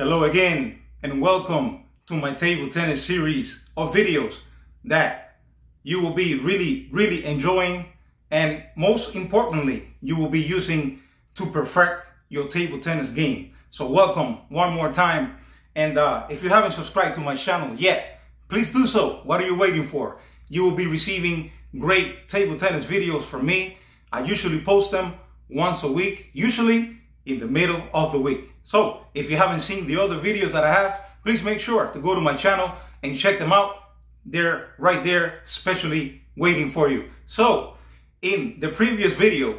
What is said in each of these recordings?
Hello again and welcome to my table tennis series of videos that you will be really, really enjoying and most importantly, you will be using to perfect your table tennis game. So welcome one more time. And uh, if you haven't subscribed to my channel yet, please do so. What are you waiting for? You will be receiving great table tennis videos from me. I usually post them once a week, usually in the middle of the week. So if you haven't seen the other videos that I have, please make sure to go to my channel and check them out. They're right there, especially waiting for you. So in the previous video,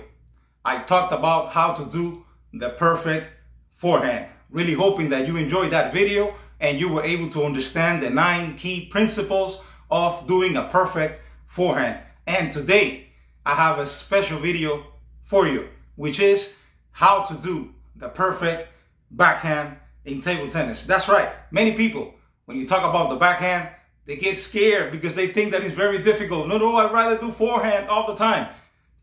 I talked about how to do the perfect forehand. Really hoping that you enjoyed that video and you were able to understand the nine key principles of doing a perfect forehand. And today I have a special video for you, which is how to do the perfect backhand in table tennis. That's right. Many people, when you talk about the backhand, they get scared because they think that it's very difficult. No, no, I'd rather do forehand all the time.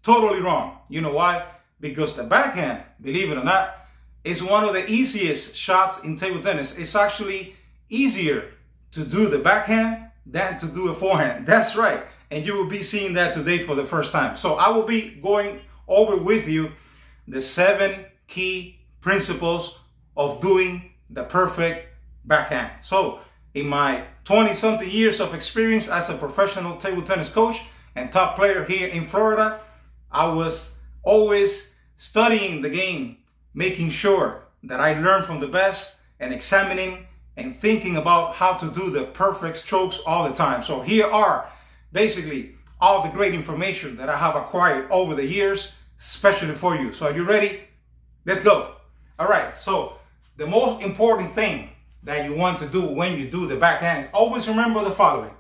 Totally wrong. You know why? Because the backhand, believe it or not, is one of the easiest shots in table tennis. It's actually easier to do the backhand than to do a forehand. That's right. And you will be seeing that today for the first time. So I will be going over with you the seven key principles of doing the perfect backhand. So in my 20 something years of experience as a professional table tennis coach and top player here in Florida, I was always studying the game, making sure that I learned from the best and examining and thinking about how to do the perfect strokes all the time. So here are basically all the great information that I have acquired over the years, especially for you. So are you ready? Let's go. All right, so the most important thing that you want to do when you do the backhand, always remember the following.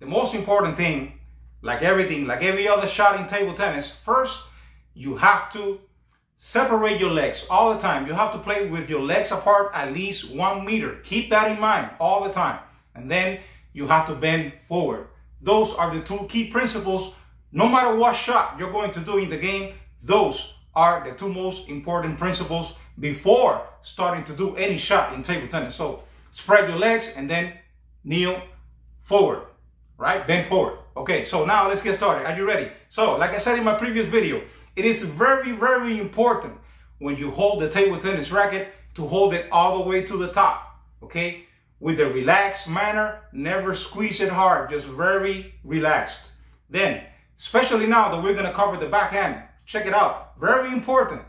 The most important thing, like everything, like every other shot in table tennis, first, you have to separate your legs all the time. You have to play with your legs apart at least one meter. Keep that in mind all the time. And then you have to bend forward. Those are the two key principles. No matter what shot you're going to do in the game, those are the two most important principles before starting to do any shot in table tennis. So spread your legs and then kneel forward, right? Bend forward. Okay, so now let's get started. Are you ready? So like I said in my previous video, it is very, very important when you hold the table tennis racket to hold it all the way to the top, okay? With a relaxed manner, never squeeze it hard, just very relaxed. Then, especially now that we're gonna cover the backhand, check it out, very important.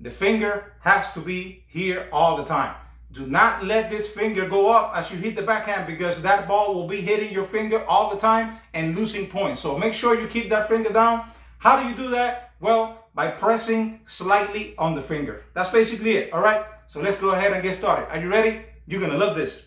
The finger has to be here all the time. Do not let this finger go up as you hit the backhand because that ball will be hitting your finger all the time and losing points. So make sure you keep that finger down. How do you do that? Well, by pressing slightly on the finger. That's basically it, all right? So let's go ahead and get started. Are you ready? You're gonna love this.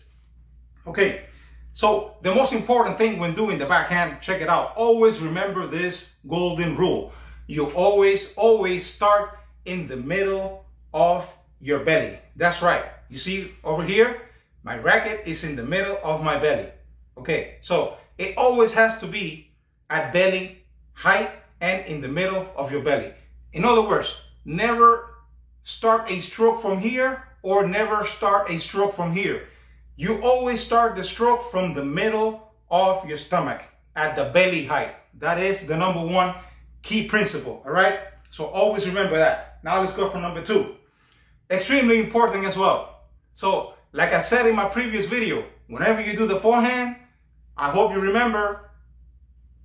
Okay, so the most important thing when doing the backhand, check it out. Always remember this golden rule. You always, always start in the middle of your belly. That's right. You see over here, my racket is in the middle of my belly. Okay, so it always has to be at belly height and in the middle of your belly. In other words, never start a stroke from here or never start a stroke from here. You always start the stroke from the middle of your stomach at the belly height. That is the number one key principle, all right? So always remember that. Now let's go for number two. Extremely important as well. So like I said in my previous video, whenever you do the forehand, I hope you remember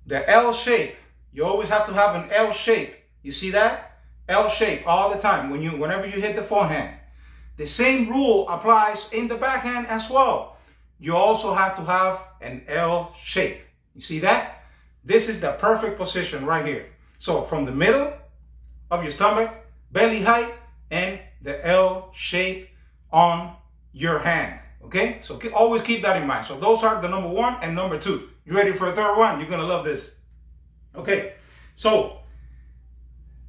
the L shape. You always have to have an L shape. You see that? L shape all the time when you whenever you hit the forehand. The same rule applies in the backhand as well. You also have to have an L shape. You see that? This is the perfect position right here. So from the middle of your stomach, belly height, and the L shape on your hand. Okay, so always keep that in mind. So those are the number one and number two. You ready for a third one? You're gonna love this. Okay, so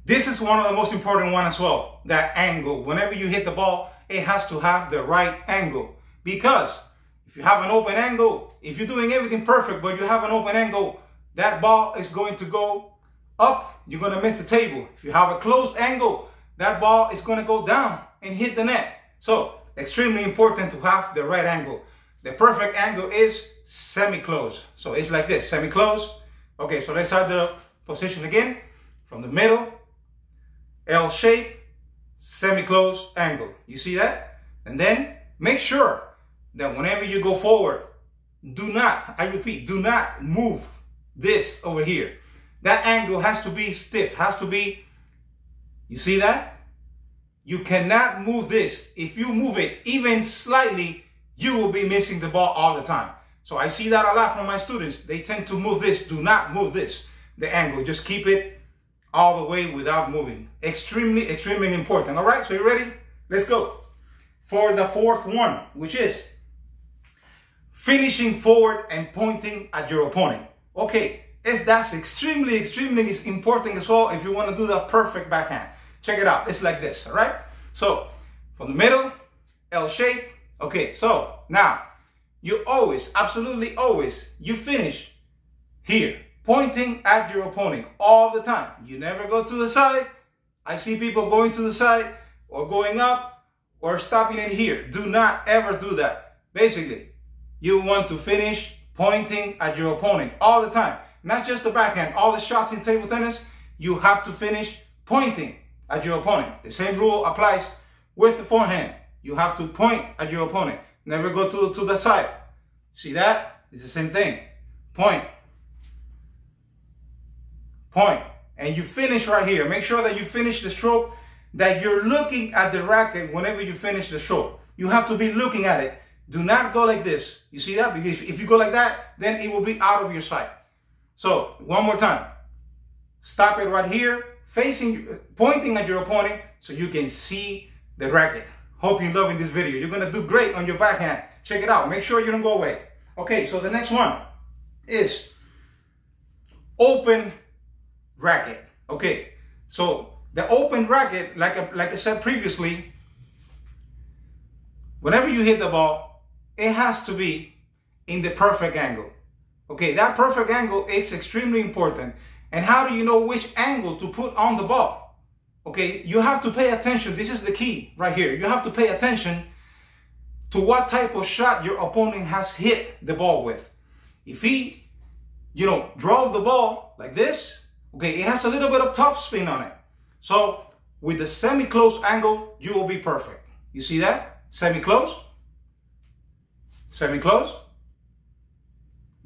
this is one of the most important one as well. That angle. Whenever you hit the ball, it has to have the right angle. Because if you have an open angle, if you're doing everything perfect, but you have an open angle, that ball is going to go up, you're going to miss the table. If you have a closed angle, that ball is going to go down and hit the net. So extremely important to have the right angle. The perfect angle is semi-close. So it's like this, semi-close. Okay, so let's start the position again. From the middle, L shape, semi-close angle. You see that? And then make sure that whenever you go forward, do not, I repeat, do not move this over here. That angle has to be stiff, has to be, you see that? You cannot move this. If you move it even slightly, you will be missing the ball all the time. So I see that a lot from my students. They tend to move this. Do not move this, the angle. Just keep it all the way without moving. Extremely, extremely important. All right, so you ready? Let's go. For the fourth one, which is finishing forward and pointing at your opponent. Okay, it's, that's extremely, extremely important as well if you want to do the perfect backhand. Check it out. It's like this, all right? So, from the middle, L shape. Okay, so now, you always, absolutely always, you finish here, pointing at your opponent all the time. You never go to the side. I see people going to the side or going up or stopping it here. Do not ever do that. Basically, you want to finish pointing at your opponent all the time. Not just the backhand, all the shots in table tennis, you have to finish pointing at your opponent. The same rule applies with the forehand. You have to point at your opponent. Never go to, to the side. See that? It's the same thing. Point. Point. And you finish right here. Make sure that you finish the stroke, that you're looking at the racket whenever you finish the stroke. You have to be looking at it. Do not go like this. You see that? Because if you go like that, then it will be out of your sight. So one more time. Stop it right here, facing, pointing at your opponent so you can see the racket. Hope you're loving this video. You're gonna do great on your backhand. Check it out. Make sure you don't go away. Okay, so the next one is open racket. Okay, so the open racket, like, like I said previously, whenever you hit the ball, it has to be in the perfect angle. Okay, that perfect angle is extremely important. And how do you know which angle to put on the ball? Okay, you have to pay attention. This is the key right here. You have to pay attention to what type of shot your opponent has hit the ball with. If he, you know, drove the ball like this, okay, it has a little bit of top spin on it. So with the semi-close angle, you will be perfect. You see that? Semi-close, semi-close,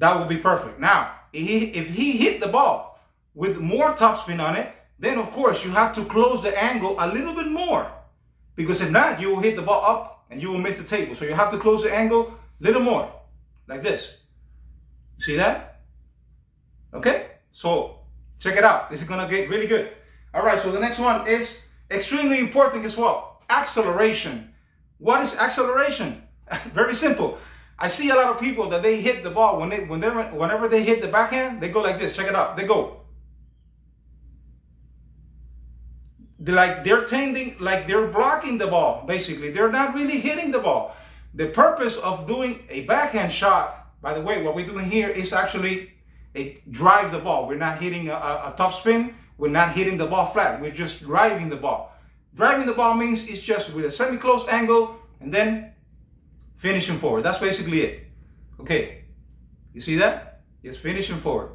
that will be perfect. Now, if he hit the ball with more topspin on it, then of course you have to close the angle a little bit more. Because if not, you will hit the ball up and you will miss the table. So you have to close the angle a little more, like this. See that? Okay, so check it out. This is gonna get really good. All right, so the next one is extremely important as well. Acceleration. What is acceleration? Very simple. I see a lot of people that they hit the ball when they when they whenever they hit the backhand, they go like this. Check it out. They go. They're like they're tending like they're blocking the ball. Basically, they're not really hitting the ball. The purpose of doing a backhand shot, by the way, what we're doing here is actually a drive the ball. We're not hitting a, a top spin. We're not hitting the ball flat. We're just driving the ball. Driving the ball means it's just with a semi-close angle and then finishing forward. That's basically it. Okay, you see that? It's finishing forward.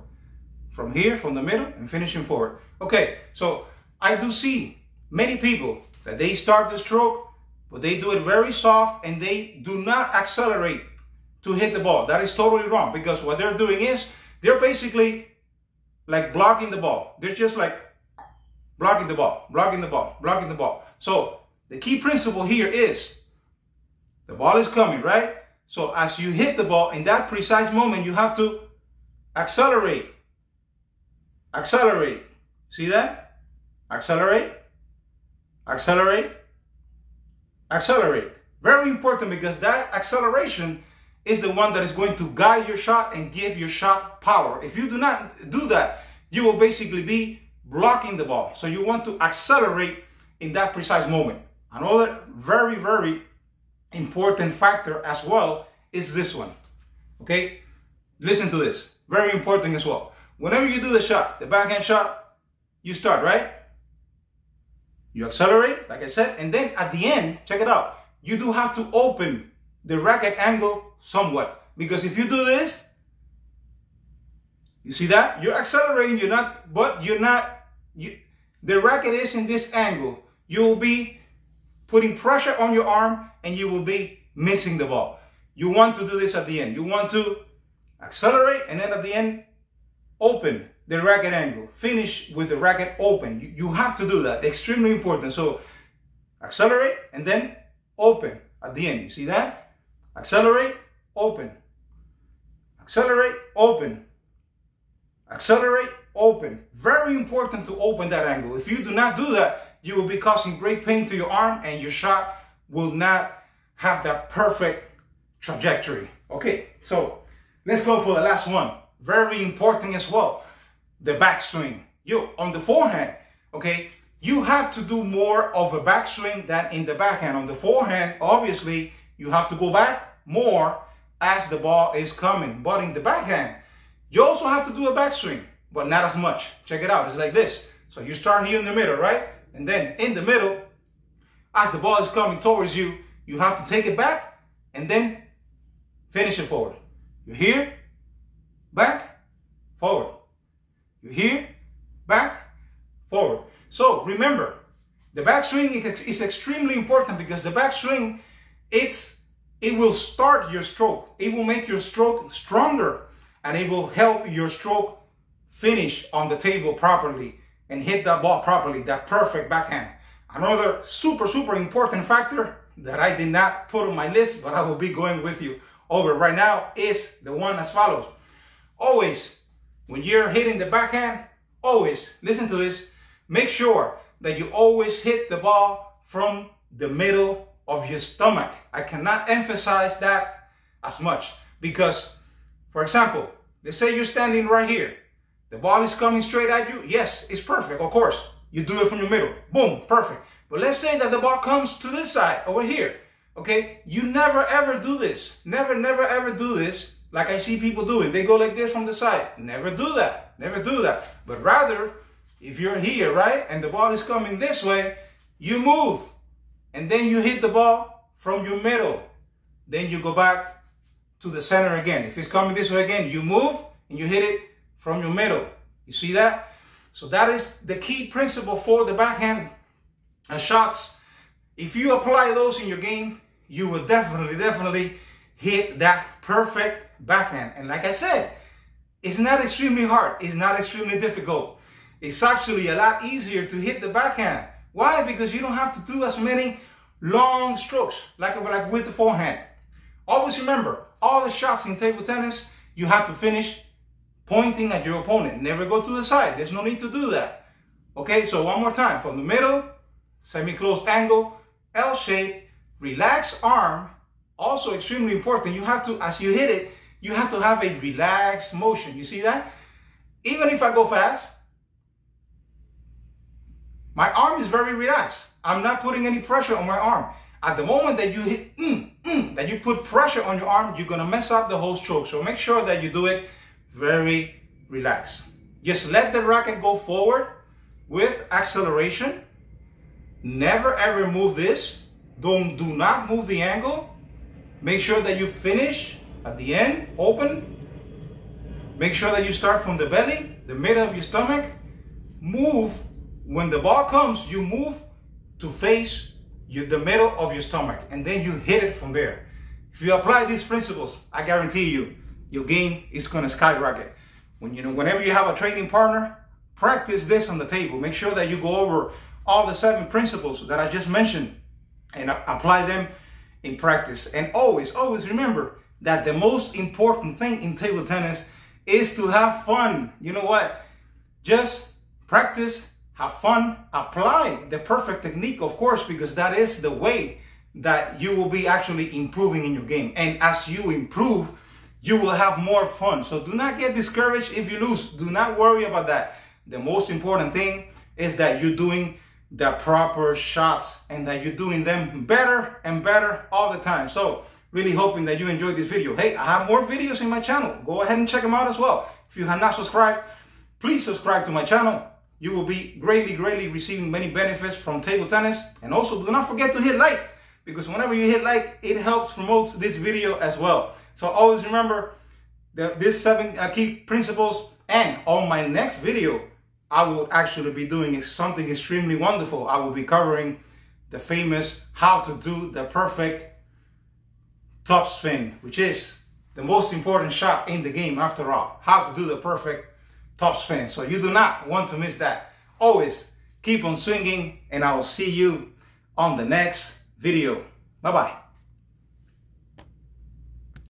From here, from the middle, and finishing forward. Okay, so I do see many people that they start the stroke, but they do it very soft and they do not accelerate to hit the ball. That is totally wrong because what they're doing is they're basically like blocking the ball. They're just like blocking the ball, blocking the ball, blocking the ball. So the key principle here is the ball is coming, right? So as you hit the ball in that precise moment, you have to accelerate. Accelerate. See that? Accelerate. Accelerate. Accelerate. Very important because that acceleration is the one that is going to guide your shot and give your shot power. If you do not do that, you will basically be blocking the ball. So you want to accelerate in that precise moment. Another very, very important factor as well is this one. Okay? Listen to this. Very important as well. Whenever you do the shot, the backhand shot, you start, right? You accelerate, like I said, and then at the end, check it out. you do have to open the racket angle somewhat. Because if you do this, you see that? You're accelerating, you're not, but you're not, you, the racket is in this angle. You will be putting pressure on your arm and you will be missing the ball. You want to do this at the end. You want to accelerate and then at the end, open the racket angle. Finish with the racket open. You, you have to do that. Extremely important. So accelerate and then open at the end. You see that? Accelerate, open. Accelerate, open. Accelerate, open. Very important to open that angle. If you do not do that, you will be causing great pain to your arm and your shot will not have that perfect trajectory. Okay, so let's go for the last one. Very important as well. The backswing. You on the forehand, okay, you have to do more of a backswing than in the backhand. On the forehand, obviously, you have to go back more as the ball is coming. But in the backhand, you also have to do a backswing, but not as much. Check it out. It's like this. So you start here in the middle, right? And then in the middle, as the ball is coming towards you, you have to take it back and then finish it forward. You're here, back, forward. You're here, back, forward. So remember, the backswing is, is extremely important because the backswing, it's it will start your stroke. It will make your stroke stronger and it will help your stroke finish on the table properly and hit that ball properly, that perfect backhand. Another super, super important factor that I did not put on my list, but I will be going with you over right now is the one as follows. Always, when you're hitting the backhand, always, listen to this, make sure that you always hit the ball from the middle of your stomach. I cannot emphasize that as much because, for example, let's say you're standing right here the ball is coming straight at you. Yes, it's perfect, of course. You do it from your middle. Boom, perfect. But let's say that the ball comes to this side over here. Okay, you never ever do this. Never, never ever do this like I see people doing. They go like this from the side. Never do that. Never do that. But rather, if you're here, right, and the ball is coming this way, you move. And then you hit the ball from your middle. Then you go back to the center again. If it's coming this way again, you move and you hit it from your middle. You see that? So that is the key principle for the backhand shots. If you apply those in your game, you will definitely, definitely hit that perfect backhand. And like I said, it's not extremely hard. It's not extremely difficult. It's actually a lot easier to hit the backhand. Why? Because you don't have to do as many long strokes like, like with the forehand. Always remember, all the shots in table tennis, you have to finish pointing at your opponent. Never go to the side. There's no need to do that. Okay, so one more time. From the middle, semi-closed angle, L shape, relaxed arm. Also extremely important. You have to, as you hit it, you have to have a relaxed motion. You see that? Even if I go fast, my arm is very relaxed. I'm not putting any pressure on my arm. At the moment that you hit, mm, mm, that you put pressure on your arm, you're gonna mess up the whole stroke. So make sure that you do it very relaxed. Just let the racket go forward with acceleration. Never ever move this. Don't do not move the angle. Make sure that you finish at the end, open. Make sure that you start from the belly, the middle of your stomach. Move. When the ball comes, you move to face you, the middle of your stomach and then you hit it from there. If you apply these principles, I guarantee you, your game is going to skyrocket. When you know, whenever you have a training partner, practice this on the table. Make sure that you go over all the seven principles that I just mentioned and apply them in practice. And always, always remember that the most important thing in table tennis is to have fun. You know what? Just practice, have fun, apply the perfect technique, of course, because that is the way that you will be actually improving in your game. And as you improve, you will have more fun. So do not get discouraged if you lose. Do not worry about that. The most important thing is that you're doing the proper shots and that you're doing them better and better all the time. So really hoping that you enjoyed this video. Hey, I have more videos in my channel. Go ahead and check them out as well. If you have not subscribed, please subscribe to my channel. You will be greatly, greatly receiving many benefits from table tennis. And also do not forget to hit like because whenever you hit like, it helps promote this video as well. So always remember that these seven uh, key principles and on my next video, I will actually be doing something extremely wonderful. I will be covering the famous how to do the perfect top spin, which is the most important shot in the game after all. How to do the perfect top spin. So you do not want to miss that. Always keep on swinging and I will see you on the next video. Bye-bye.